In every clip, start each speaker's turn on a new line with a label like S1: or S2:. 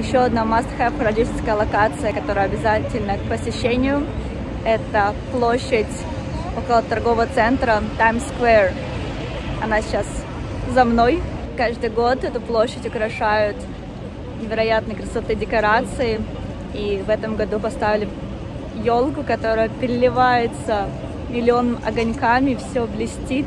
S1: Еще одна must-have рождественская локация, которая обязательна к посещению, это площадь около торгового центра Times Square. Она сейчас за мной. Каждый год эту площадь украшают невероятной красоты декорации. И в этом году поставили елку, которая переливается миллион огоньками, все блестит.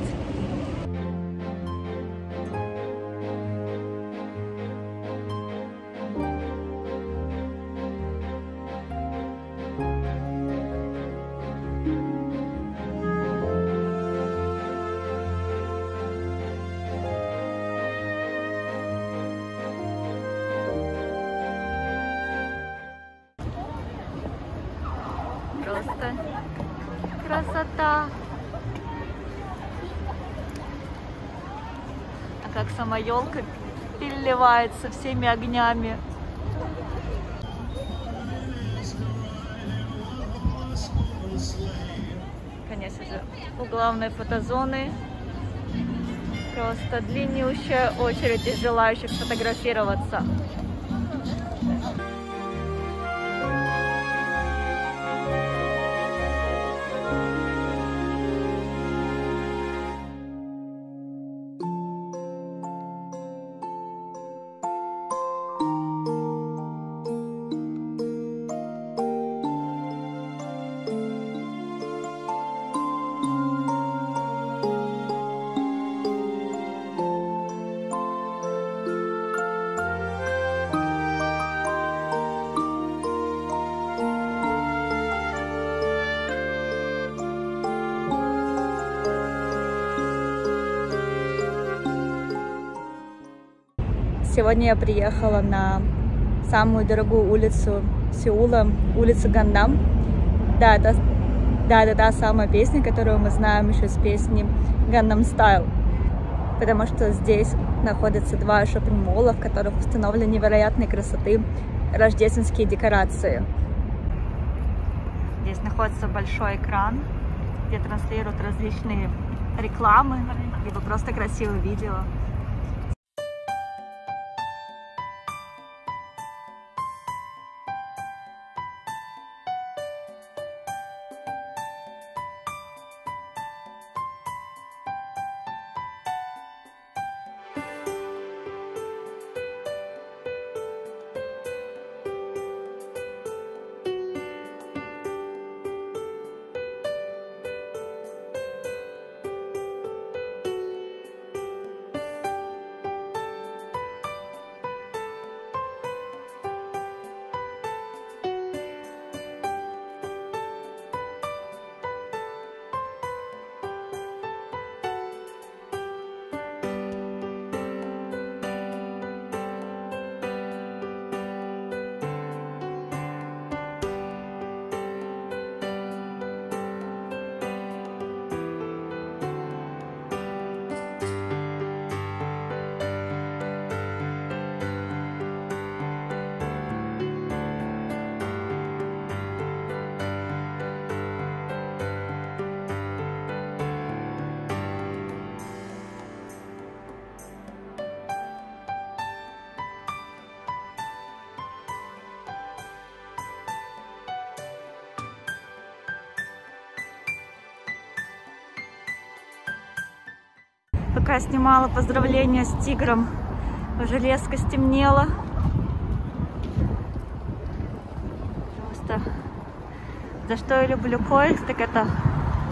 S1: Красота. А как сама елка переливается всеми огнями. Конечно же, у главной фотозоны просто длиннющая очередь из желающих сфотографироваться. Сегодня я приехала на самую дорогую улицу Сеула, улицу Гандам. Да, это, да, это та самая песня, которую мы знаем еще с песни Gangnam Style. Потому что здесь находятся два шопинг-мола, в которых установлены невероятной красоты рождественские декорации. Здесь находится большой экран, где транслируют различные рекламы, либо просто красивые видео. Пока снимала поздравления с тигром, уже леска стемнела. Просто за что я люблю Коекс, так это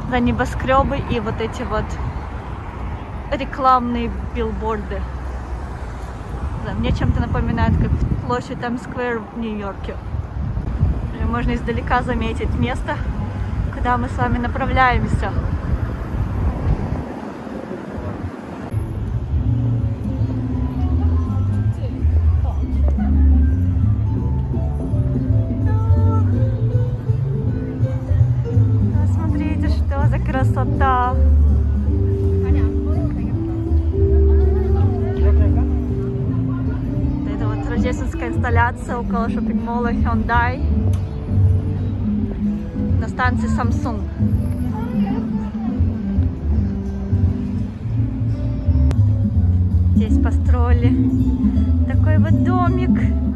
S1: за небоскребы и вот эти вот рекламные билборды. Да, мне чем-то напоминает, как площадь Таймс-сквер в Нью-Йорке. Можно издалека заметить место, куда мы с вами направляемся. Инсталляция около шоппинг-мола Hyundai на станции Samsung. Здесь построили такой вот домик.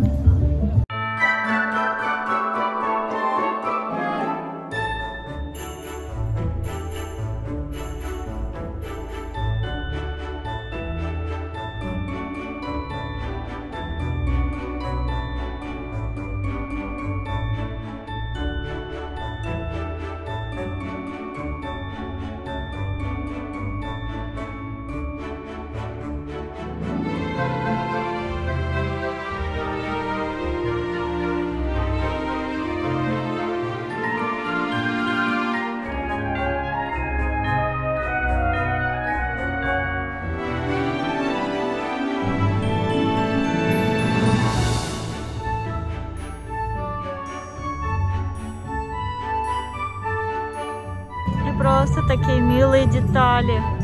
S1: просто такие милые детали.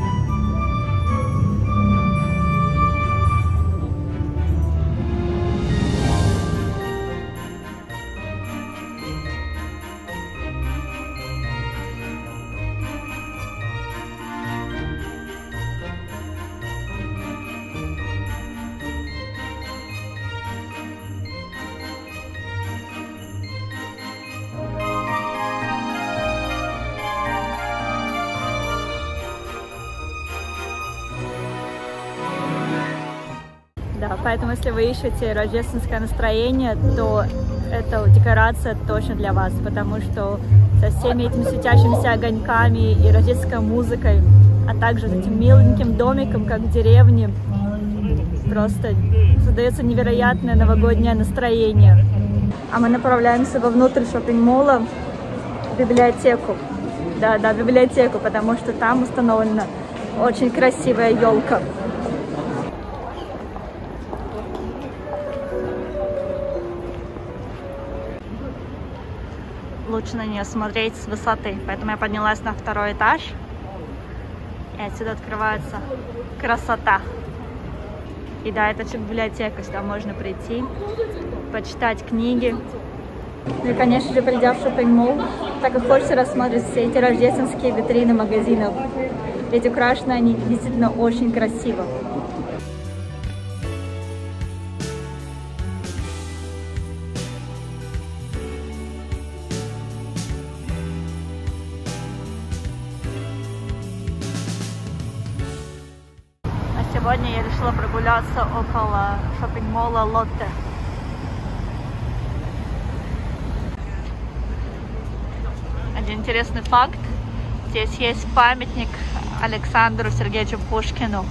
S1: Поэтому если вы ищете рождественское настроение, то эта декорация точно для вас, потому что со всеми этими светящимися огоньками и рождественской музыкой, а также этим миленьким домиком, как в деревне, просто создается невероятное новогоднее настроение. А мы направляемся вовнутрь шопинг-мола, в библиотеку. Да, да, библиотеку, потому что там установлена очень красивая елка. Лучше на нее смотреть с высоты. Поэтому я поднялась на второй этаж. И отсюда открывается красота. И да, это все библиотека, сюда можно прийти, почитать книги. Ну и, конечно же, придя в шопинг-молл, так и хочется рассмотреть все эти рождественские витрины магазинов. Ведь украшены они действительно очень красиво. Сегодня я решила прогуляться около шопинг-мола Лотте. Один интересный факт. Здесь есть памятник Александру Сергеевичу Пушкину.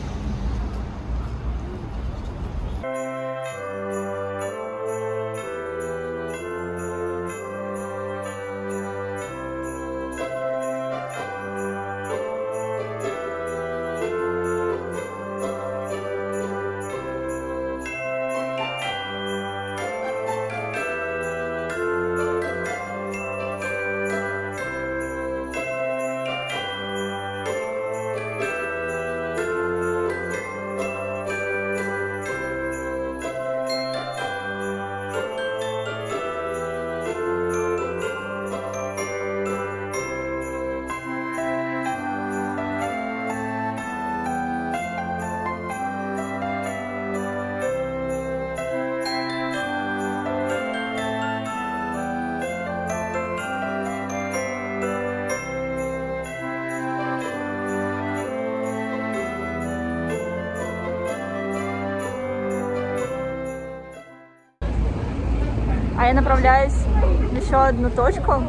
S1: А я направляюсь в еще одну точку.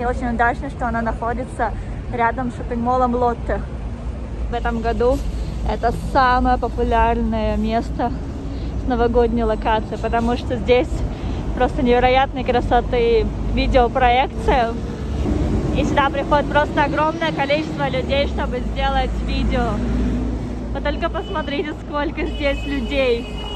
S1: И очень удачно, что она находится рядом с шопинг-молом Лотте. В этом году это самое популярное место с новогодней локацией, потому что здесь просто невероятной красоты видеопроекция. И сюда приходит просто огромное количество людей, чтобы сделать видео. Вы только посмотрите, сколько здесь людей.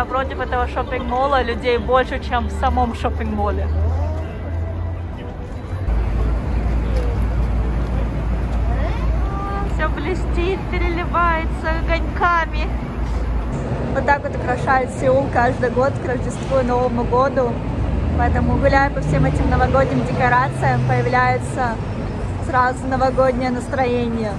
S1: Напротив этого шопинг-мола людей больше, чем в самом шопинг-моле. Все блестит, переливается огоньками. Вот так вот украшает Сеул каждый год к Рождеству и Новому году. Поэтому гуляя по всем этим новогодним декорациям, появляется сразу новогоднее настроение.